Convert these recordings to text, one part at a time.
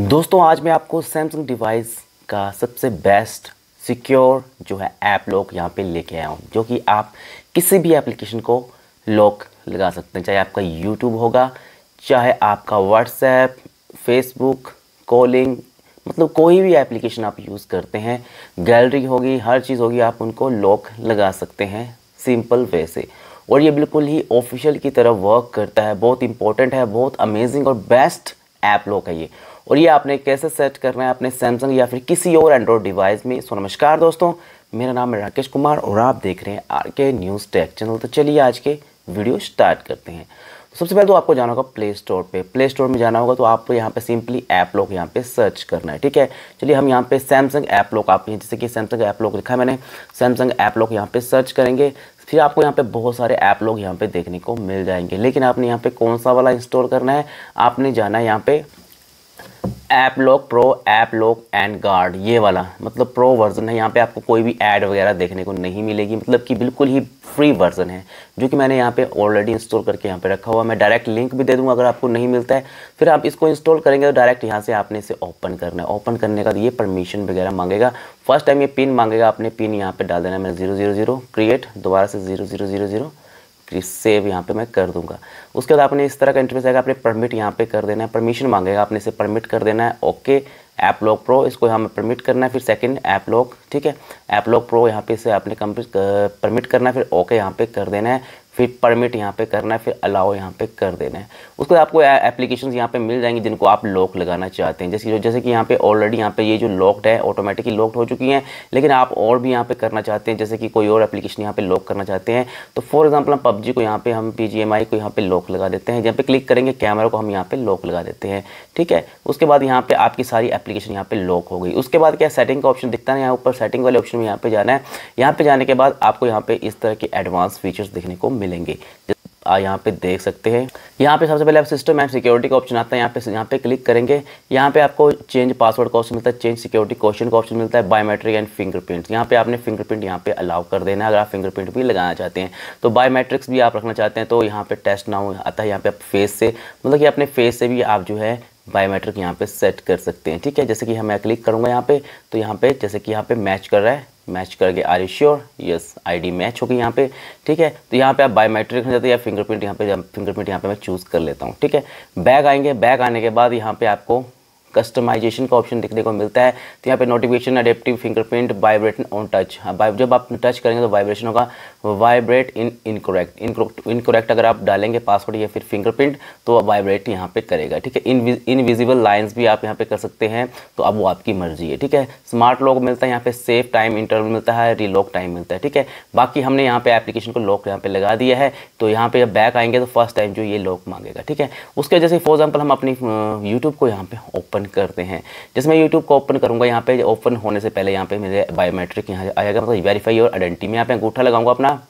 दोस्तों, आज मैं आपको सैमसंग डिवाइस का सबसे बेस्ट सिक्योर जो है ऐप लॉक यहाँ पे लेके आया हूँ, जो कि आप किसी भी एप्लीकेशन को लॉक लगा सकते हैं, चाहे आपका यूट्यूब होगा, चाहे आपका व्हाट्सएप फेसबुक कॉलिंग मतलब कोई भी एप्लीकेशन आप यूज़ करते हैं गैलरी होगी, हर चीज़ होगी, आप उनको लॉक लगा सकते हैं सिंपल वे से। और ये बिल्कुल ही ऑफिशियल की तरह वर्क करता है, बहुत इंपॉर्टेंट है, बहुत अमेजिंग और बेस्ट ऐप लॉक है ये। और ये आपने कैसे सेट करना है अपने सैमसंग या फिर किसी और एंड्रॉयड डिवाइस में? सो नमस्कार दोस्तों, मेरा नाम है राकेश कुमार और आप देख रहे हैं आर के न्यूज़ टेक चैनल तो चलिए आज के वीडियो स्टार्ट करते हैं। तो सबसे पहले तो आपको जाना होगा प्ले स्टोर पे। प्ले स्टोर में जाना होगा तो आपको यहाँ पे सिंपली ऐप लोग यहाँ पे सर्च करना है, ठीक है? चलिए हम यहाँ पे सैमसंग ऐप लॉक आप जैसे कि सैमसंग ऐप लोग लिखा है मैंने सैमसंग ऐप लोग यहाँ पे सर्च करेंगे। फिर आपको यहाँ पे बहुत सारे ऐप लोग यहाँ पे देखने को मिल जाएँगे। लेकिन आपने यहाँ पे कौन सा वाला इंस्टॉल करना है? आपने जाना है यहाँ पे app lock pro app lock and guard ये वाला। मतलब प्रो वर्जन है, यहाँ पे आपको कोई भी ऐड वगैरह देखने को नहीं मिलेगी। मतलब कि बिल्कुल ही फ्री वर्जन है, जो कि मैंने यहाँ पे ऑलरेडी इंस्टॉल करके यहाँ पे रखा हुआ मैं डायरेक्ट लिंक भी दे दूँगा अगर आपको नहीं मिलता है। फिर आप इसको इंस्टॉल करेंगे तो डायरेक्ट यहाँ से आपने इसे ओपन करना है। ओपन करने का ये परमिशन वगैरह मांगेगा। फ़र्स्ट टाइम ये पिन मांगेगा, आपने पिन यहाँ पर डाल देना है। मैं ज़ीरो ज़ीरो ज़ीरो क्रिएट दोबारा से zero zero zero zero save यहाँ पे मैं कर दूँगा। उसके बाद आपने इस तरह का इंटरफेस आएगा आपने परमिट यहाँ पे कर देना है परमिशन मांगेगा, आपने इसे परमिट कर देना है ओके ऐप लॉक प्रो इसको यहाँ में परमिट करना है, फिर सेकंड ऐप लॉक ठीक है ऐप लॉक प्रो यहाँ पे इसे आपने परमिट करना है फिर ओके यहाँ पे कर देना है फिर परमिट यहाँ पे करना है फिर अलाउ यहाँ पे कर देना है उसके बाद आपको एप्लीकेशन यहाँ पे मिल जाएँगी जिनको आप लॉक लगाना चाहते हैं जैसे जैसे कि यहाँ पे ऑलरेडी यहाँ पे ये जो लॉक्ड है ऑटोमेटिकली लॉक्ड हो चुकी हैं लेकिन आप और भी यहाँ पे करना चाहते हैं जैसे कि कोई और एप्लीकेशन यहाँ पे लॉक करना चाहते हैं तो फॉर एग्ज़ाम्पल हम पबजी को यहाँ पे हम पी को यहाँ पे लॉक लगा देते हैं जहाँ पे क्लिक करेंगे कैमरा को हम यहाँ पे लॉक लगा देते हैं ठीक है उसके बाद यहाँ पे आपकी सारी एप्लीकेशन यहाँ पे लॉक हो गई उसके बाद क्या सेटिंग का ऑप्शन दिखता है यहाँ ऊपर सेटिंग वाले ऑप्शन में यहाँ पे जाना है यहाँ पे जाने के बाद आपको यहाँ पे इस तरह के एडवांस फीचर्स देखने को मिलेंगे यहाँ पे देख सकते हैं यहाँ पे सबसे पहले आप सिस्टम एंड सिक्योरिटी का ऑप्शन आता है यहाँ पे यहाँ पे क्लिक करेंगे यहाँ पे आपको चेंज पासवर्ड का ऑप्शन मिलता है चेंज सिक्योरिटी क्वेश्चन का ऑप्शन मिलता है बायोमेट्रिक एंड फिंगरप्रिंट यहाँ पे आपने फिंगरप्रिंट यहाँ पे अलाउ कर देना है अगर आप फिंगरप्रिंट भी लगाना चाहते हैं तो बायोमेट्रिक्स भी आप रखना चाहते हैं तो यहाँ पे टेस्ट ना आता है यहाँ पे आप फेस से मतलब कि अपने फेस से भी आप जो है बायोमेट्रिक यहाँ पे सेट कर सकते हैं, ठीक है? जैसे कि हम मैं क्लिक करूँगा यहाँ पे तो यहाँ पे जैसे कि यहाँ पे मैच कर रहा है मैच कर करके are you sure yes ID match होगी यहाँ पे, ठीक है? तो यहाँ पे आप बायोमेट्रिक रखना जाते हैं या फिंगरप्रिंट यहाँ पे फिंगरप्रिंट यहाँ पे मैं चूज़ कर लेता हूँ, ठीक है? बैग आएँगे बैग आने के बाद यहाँ पे आपको कस्टमाइजेशन का ऑप्शन देखने को मिलता है। तो यहाँ पे notification adaptive fingerprint vibrate on touch जब आप टच करेंगे तो वाइब्रेशन होगा। वाइब्रेट इन इनकोरेक्ट इनकोरेक्ट अगर आप डालेंगे पासवर्ड या फिर फिंगरप्रिंट तो वाइब्रेट यहाँ पे करेगा, ठीक है? इन इनविजिबल लाइन्स भी आप यहाँ पे कर सकते हैं तो अब वो आपकी मर्ज़ी है, ठीक है? स्मार्ट लॉक मिलता है यहाँ पे सेफ़ टाइम इंटरवल मिलता है रीलॉक टाइम मिलता है, ठीक है? बाकी हमने यहाँ पे एप्लीकेशन को लॉक यहाँ पे लगा दिया है तो यहाँ पे जब बैक आएँगे तो फ़र्स्ट टाइम जो ये लॉक मांगेगा, ठीक है? उसके जैसे फॉर एग्ज़ाम्पल हम अपनी यूट्यूब को यहाँ पे ओपन करते हैं। जैसे मैं यूट्यूब को ओपन करूँगा, यहाँ पे ओपन होने से पहले यहाँ पे मेरे बायोमेट्रिक यहाँ आएगा मतलब वेरीफाई और आइडेंटिटी में यहाँ पे अंगूठा लगाऊँगा अपना,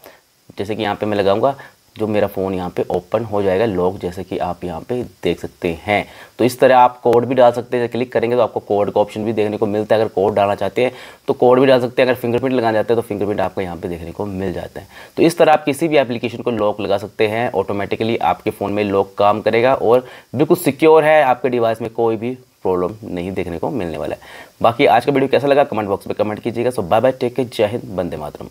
जैसे कि यहाँ पे मैं लगाऊँगा, जो मेरा फ़ोन यहाँ पे ओपन हो जाएगा लॉक जैसे कि आप यहाँ पे देख सकते हैं। तो इस तरह आप कोड भी डाल सकते हैं क्लिक करेंगे तो आपको कोड का ऑप्शन भी देखने को मिलता है। अगर कोड डालना चाहते हैं तो कोड भी डाल सकते हैं। अगर फिंगरप्रिंट लगाना चाहते हैं तो फिंगरप्रिंट आपको यहाँ पे देखने को मिल जाता है। तो इस तरह आप किसी भी एप्लीकेशन को लॉक लगा सकते हैं ऑटोमेटिकली आपके फ़ोन में लॉक काम करेगा और बिल्कुल सिक्योर है, आपके डिवाइस में कोई भी प्रॉब्लम नहीं देखने को मिलने वाला है। बाकी आज का वीडियो कैसा लगा? कमेंट बॉक्स में कमेंट कीजिएगा। सो बाय बाय टेक के जय हिंद बंदे मातरम।